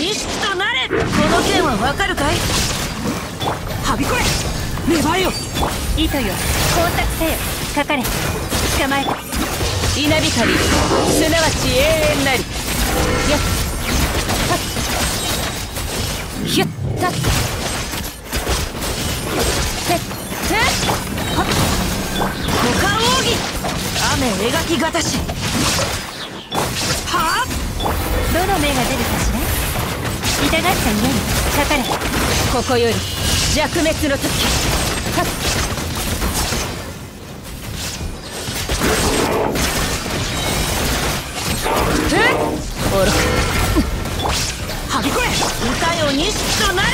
錦となれ。この剣はわかるかい？はびこれ。よ。糸よ。工作せよ。かかれ。捕まえ。た稲光。すなわち永遠なり。やっ。ひゅったっせっ。せっ。はっ。股間奥義。雨描きがたし痛がった家にかかれここより弱滅の時はっえっ？愚かはびこれ歌よ錦となれ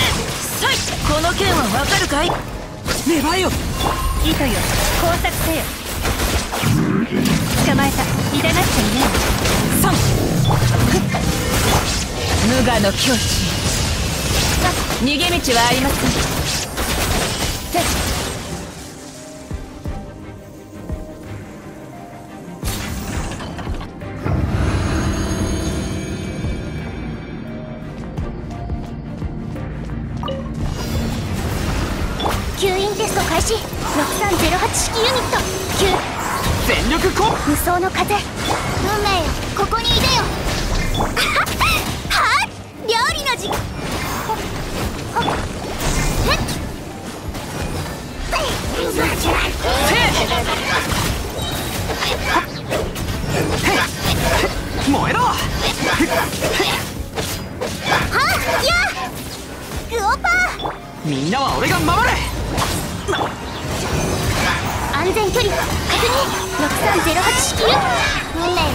さいこの剣はわかるかい芽生えよ糸よ工作せよ捕まえた痛がった家に三無我の境地さ逃げ道はありません。吸引テスト開始。6308式ユニット。吸全力無双の風。運命よ。ここにいでよみんなは俺が守れ。安全距離。確認。6308式運命よ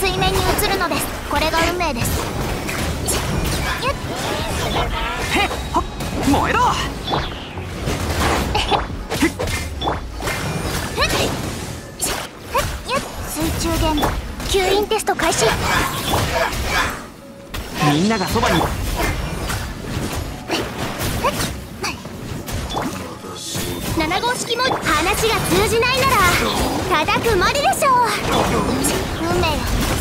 水面に映るのです。これが運命です。やっへっ。ほっ。燃えろ水中限度吸引テスト開始みんながそばに7号式も話が通じないなら叩くまででしょう。運命よ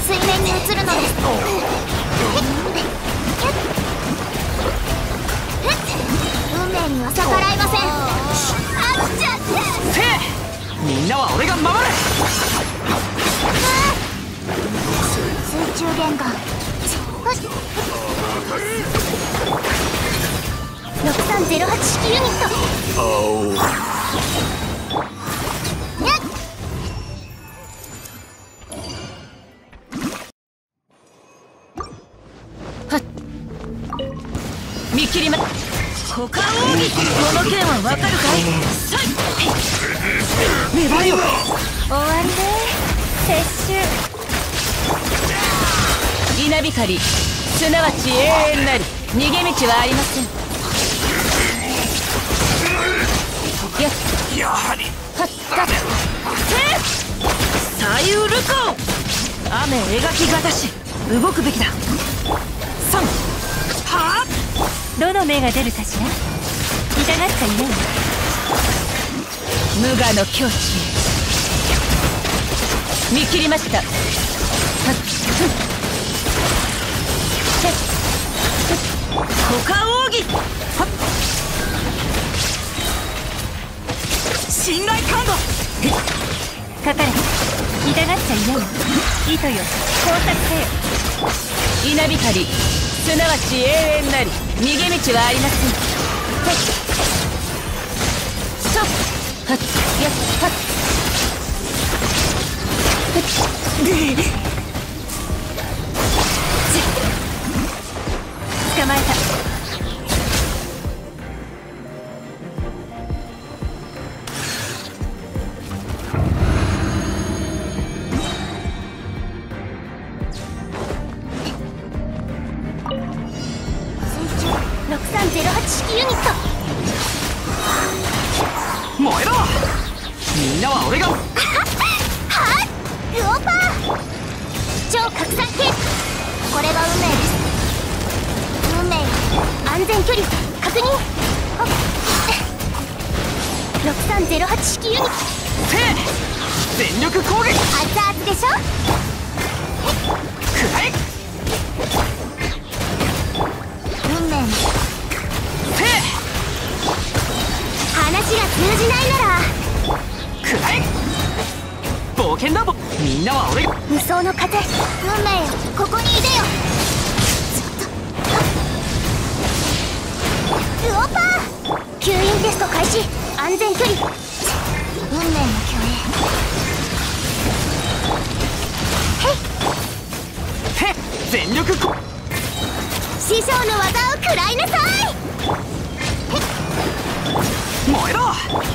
水面に映るのです。運命には逆らいません。あっちゃってせえみんなは俺が守れ水中玄関6308式ユニットやっ。見切りま股間奥義この剣はわかるかいさい芽生えよ終わりで撤収稲光すなわち永遠なり逃げ道はありませんやはり。はった左右ルコ雨描きがたし動くべきだ。三はあ？どの目が出るかしら？痛がった家に無我の境地へ。見切りました。はっふっ。股間奥信頼感度。かかれ。痛がっちゃいない。よ糸よ。工作せよ。稲光すなわち永遠なり。逃げ道はありません。へっ。そっ。はっ。やっ。はっ。捕まえた安全距離確認。ほっ。6308式ユニット。全力攻撃。熱々でしょ？くらえの話が通じないなら。くらえ冒険だぼ。みんなは俺。が無双の風。運命よ。ここにいでよウオパー吸引テスト開始。安全距離。運命の虚栄。へいへ全力こ。師匠の技を食らいなさい。燃えろ。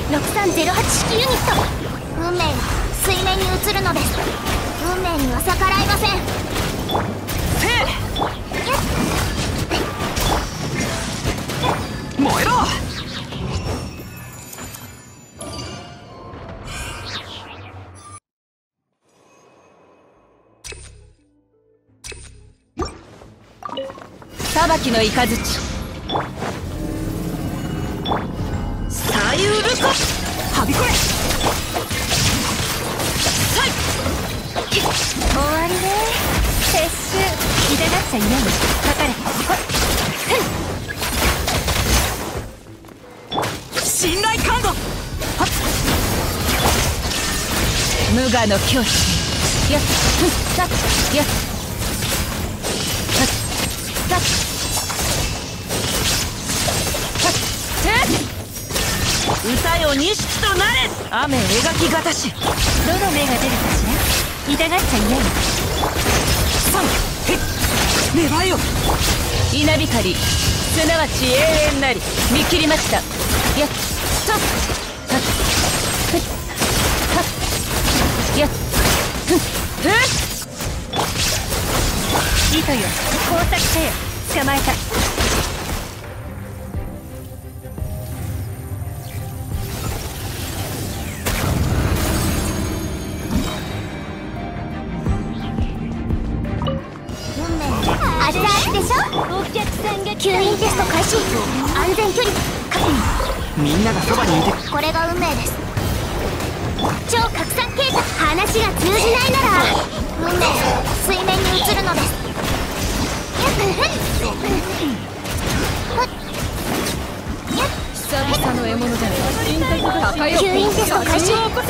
6308式ユニット。運命が水面に移るのです。運命には逆らいません。へきの雷さゆるかはびこれ終わりね撤収痛がっちゃいないかかれほっ信頼感度無我の境地よっふんさっよっ歌よ錦となれ。雨描きがたし。どの目が出るかしら。痛がっちゃいない。三へっ。願いよ。稲光。すなわち永遠なり。見切りました。やっとっ。はっ。はっ。やっ。ふっ。ふっ。糸よ。工作せよ。捕まえた吸引テスト開始。安全距離確認。みんながそばにいて。これが運命です超拡散計画。話が通じないなら。運命水面に移るのです。久々の獲物だ高い吸引テスト開始を起こせ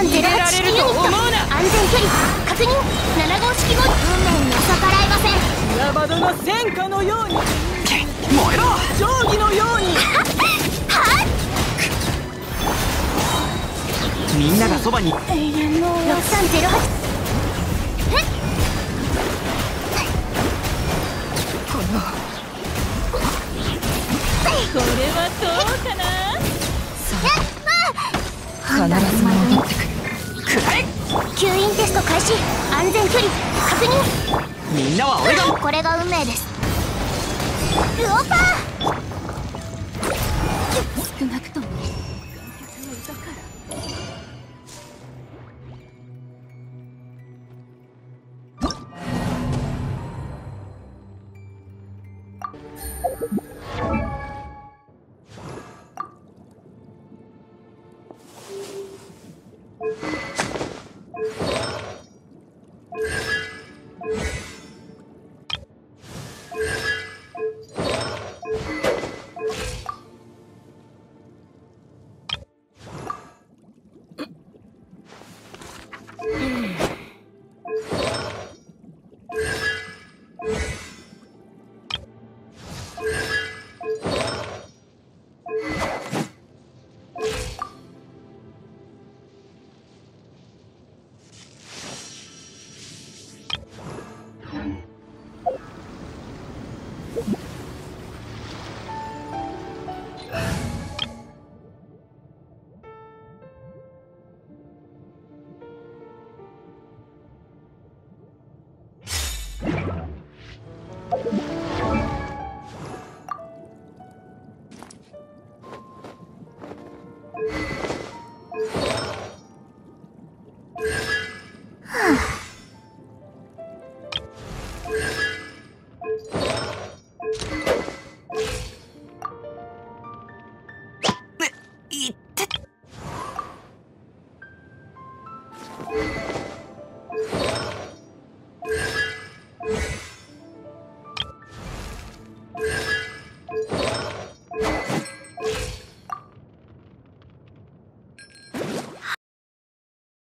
6308式ユニット安全距離確認7号式後運命に逆らいませんラバドの戦火のように燃えろ定規のようにはっみんながそばに6308これはどうかな？必ず戻ってくるくらえ吸引テスト開始安全距離確認みんなは俺がこれが運命ですウオパー少なくとも